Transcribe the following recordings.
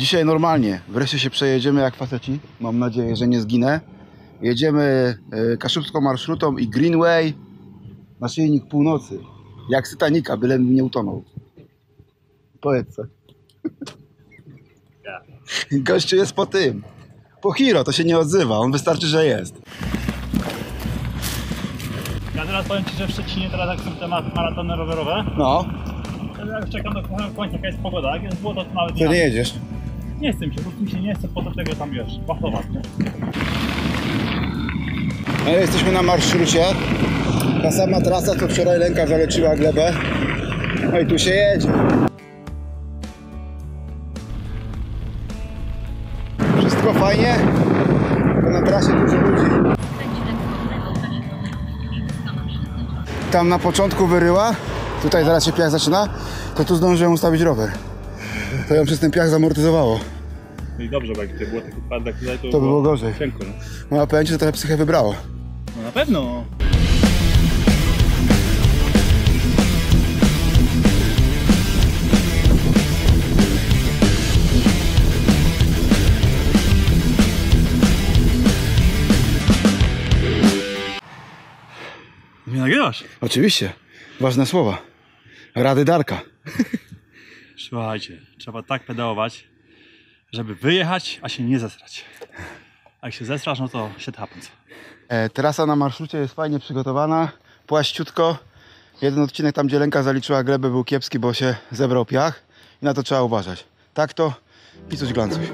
Dzisiaj normalnie, wreszcie się przejedziemy jak faceci. Mam nadzieję, że nie zginę. Jedziemy e, kaszubską marszrutą i Greenway, naszyjnik północy. Jak z Titanica, bylem nie utonął. Powiedz co. Gościu jest po tym. Po Hiro, to się nie odzywa, on wystarczy, że jest. Ja teraz powiem Ci, że w Szczecinie teraz jak są te ma- maratony rowerowe, No, ja już czekam do końca jaka jest pogoda, jak jest było to nawet to nie, nie jedziesz. Nie chcę się, po prostu się nie chce po to tego tam wiesz, pachować, nie? No jesteśmy na marszrucie. Ta sama trasa, co wczoraj Lenka zaleczyła glebę. No i tu się jedzie. Wszystko fajnie, tylko na trasie dużo ludzi. Tam na początku wyryła, tutaj zaraz się piach zaczyna, to tu zdążyłem ustawić rower. To ją przez ten piach zamortyzowało. No i dobrze, bo jak to było takie twarde jak tutaj, to, To by było gorzej. cienko, no. No a powiem ci, że trochę psychę wybrało. no na pewno. Nie nagrywasz? Oczywiście, ważne słowa. Rady Darka. Słuchajcie, trzeba tak pedałować, żeby wyjechać, a się nie zesrać. A jak się zesrasz, no to shit happens. E, trasa na marszrucie jest fajnie przygotowana, płaściutko. Jeden odcinek tam, gdzie Lenka zaliczyła glebę był kiepski, bo się zebrał piach i na to trzeba uważać. Tak to picuś glancuś.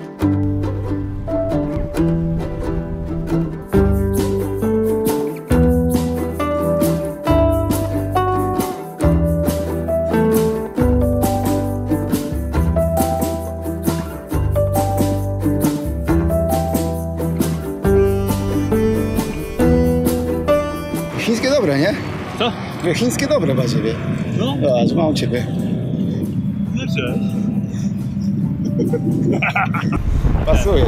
Chińskie dobre ciebie. No, Zobacz, mam ciebie. znaczy. Pasuje.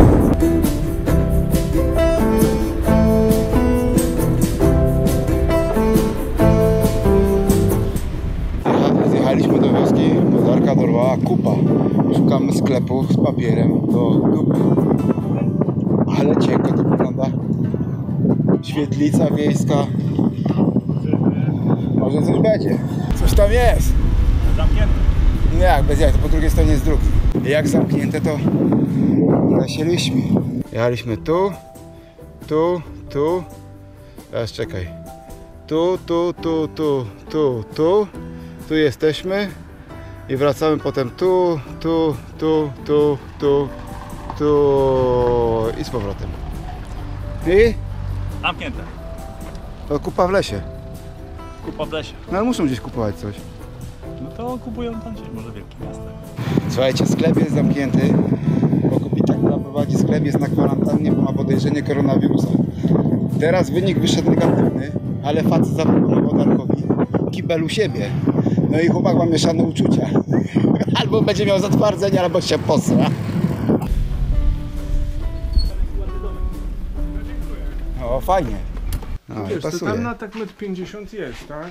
Jecha- Zjechaliśmy do wioski, bo Darka dorwała kupa. Szukamy sklepu z papierem do dupy. Ale cienko to wygląda. Świetlica wiejska. Coś będzie. Coś tam jest. Zamknięty. No jak, bez to po drugiej stronie jest drugi. Jak zamknięte to zasieliśmy. Jechaliśmy tu, tu, tu. Teraz czekaj. Tu, tu, tu, tu, tu, tu. Tu jesteśmy. I wracamy potem tu, tu, tu, tu, tu, tu i z powrotem. I Zamknięte. to kupa w lesie. Kupa w lesie. No ale muszą gdzieś kupować coś. No to kupują tam gdzieś, może wielkie miasto. Słuchajcie, sklep jest zamknięty, bo kobieta, która prowadzi sklep jest na kwarantannie, bo ma podejrzenie koronawirusa. Teraz wynik wyszedł negatywny, ale facet zaproponował Darkowi kibel u siebie. No i chłopak ma mieszane uczucia. Albo będzie miał zatwardzenie, albo się posra. O, fajnie. No, Wiesz, to pasuje. tam na tak metr 50 jest, tak?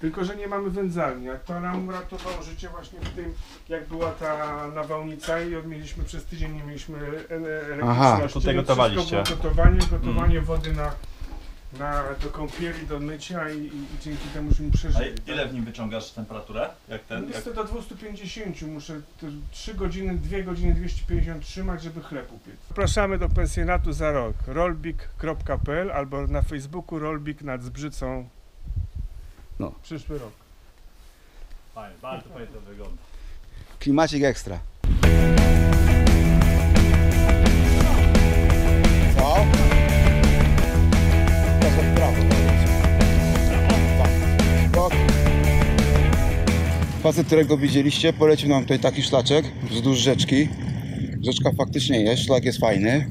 Tylko, że nie mamy wędzarni. A to nam uratowało życie właśnie w tym, jak była ta nawałnica i mieliśmy przez tydzień nie mieliśmy e- Aha. elektryczności. Tutaj no gotowaliście. wszystko było Gotowanie, gotowanie wody na, na, do kąpieli, do mycia i, i, i dzięki temu, mi A przeżyli. ile w nim wyciągasz temperaturę? Jak ten? Jak... Niestety do 250 muszę 3 godziny, 2 godziny 250 trzymać, żeby chleb upiec. Zapraszamy do pensjonatu za rok. rollbik.pl albo na Facebooku rollbik nad Zbrzycą. No. Przyszły rok. Fajnie, bardzo fajnie to wygląda. Klimacik ekstra. Co? Facet, którego widzieliście, polecił nam tutaj taki szlaczek wzdłuż rzeczki. Rzeczka faktycznie jest, szlak jest fajny.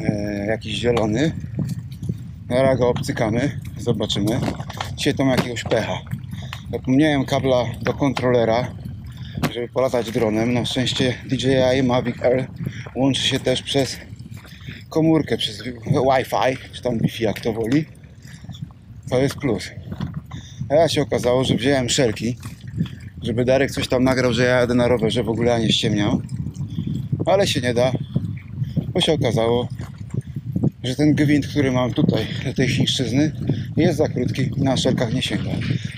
E, jakiś zielony. Zaraz go obcykamy, zobaczymy. Dzisiaj tam jakiegoś pecha. Zapomniałem kabla do kontrolera, żeby polatać dronem. Na szczęście DJI Mavic Air łączy się też przez komórkę, przez Wi-Fi, czy tam Wi-Fi jak to woli. To jest plus. A ja się okazało, że wziąłem szelki, żeby Darek coś tam nagrał, że ja jadę na rowerze, w ogóle nie ściemniał. ale się nie da, bo się okazało, że ten gwint, który mam tutaj, tej chińszczyzny, jest za krótki i na szelkach nie sięga.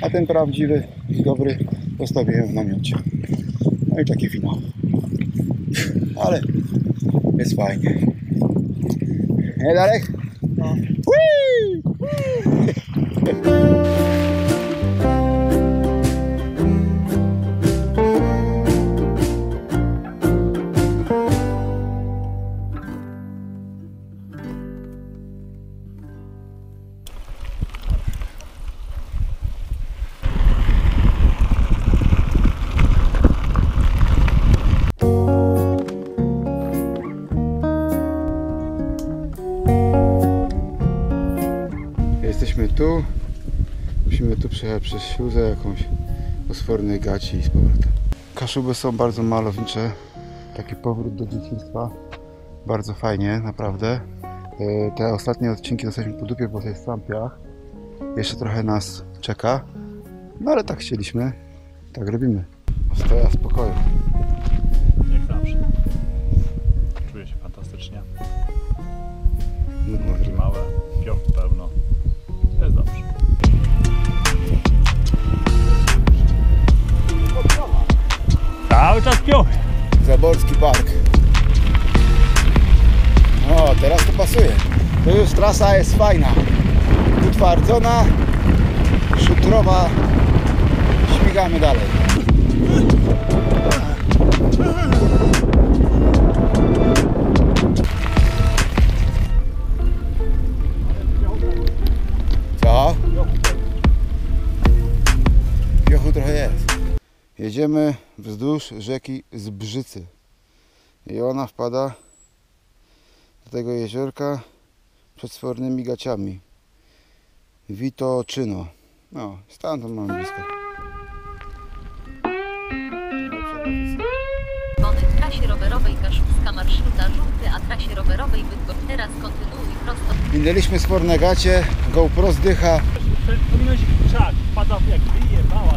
A ten prawdziwy i dobry postawiłem w namiocie. No i taki finał. Ale jest fajnie. Nie Darek? No. Whee! Jesteśmy tu. Musimy tu przejechać przez śluzę jakąś o sfornej gaci i z powrotem. Kaszuby są bardzo malownicze. Taki powrót do dzieciństwa. Bardzo fajnie, naprawdę. E, Te ostatnie odcinki dostaliśmy po dupie, bo to jest sam. Jeszcze trochę nas czeka. No ale tak chcieliśmy. Tak robimy. Ostoja spokoju. O, teraz to pasuje. To już trasa jest fajna. Utwardzona, szutrowa. Śmigamy dalej. Co? Piochu trochę jest. Jedziemy wzdłuż rzeki Zbrzycy. I ona wpada do tego jeziorka przed sfornymi gaciami. Witoczyno. No, stamtąd mamy blisko. Wody w trasie rowerowej Kaszubska marszruta żółty, a trasie rowerowej Bydgoszcz. Teraz kontynuuj prosto. Minęliśmy sforne gacie, GoPro zdycha. Pominąłeś krzak, pada jak wyje, mała.